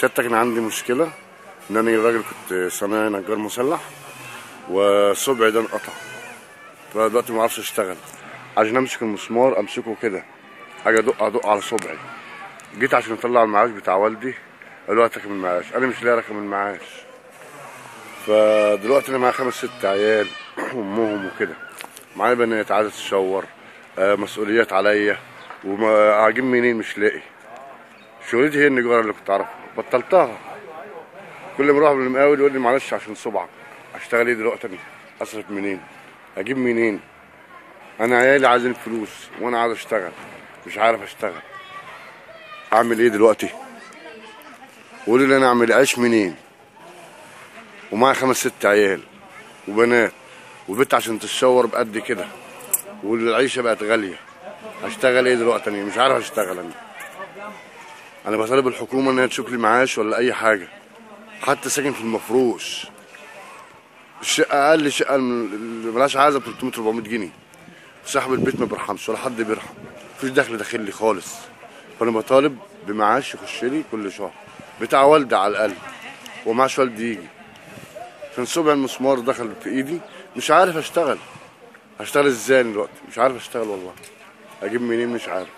سيادتك أنا عندي مشكلة إن أنا راجل كنت صنايعي نجار مسلح وصبعي ده انقطع. فدلوقتي ما أعرفش أشتغل. عشان أمسك المسمار أمسكه كده. أجي أدق أدق على صبعي. جيت عشان أطلع المعاش بتاع والدي. قالوا هات المعاش. أنا مش لاقي رقم المعاش. فدلوقتي أنا معايا خمس ست عيال أمهم وكده. معايا بنات عايزة تشور آه، مسؤوليات عليا. أجيب منين؟ مش لاقي. شغلتي هي النجارة اللي كنت أعرفها. بطلتها. كل ما أروح للمقاول يقول لي معلش عشان صبعك. أشتغل إيه دلوقتي؟ أنا أصرف منين؟ أجيب منين؟ أنا عيالي عايزين فلوس وأنا عايز أشتغل. مش عارف أشتغل. أعمل إيه دلوقتي؟ قولي لي أنا أعمل عيش منين؟ ومعايا خمس ست عيال وبنات وبنت عشان تتشور بقد كده. والعيشة بقت غالية. هشتغل إيه دلوقتي؟ أنا مش عارف أشتغل أنا. أنا بطالب الحكومة ان هي تشوف لي معاش ولا أي حاجة. حتى ساكن في المفروش. الشقة أقل شقة اللي ملهاش عايزة ب 300 400 جنيه. صاحب البيت ما بيرحمش ولا حد بيرحم. مفيش دخل داخل لي خالص. فأنا بطالب بمعاش يخش لي كل شهر. بتاع والدي على الأقل. ومعاش والدي يجي. عشان صبع المسمار دخل في إيدي. مش عارف أشتغل. هشتغل إزاي دلوقتي؟ مش عارف أشتغل والله. أجيب منين؟ مش عارف.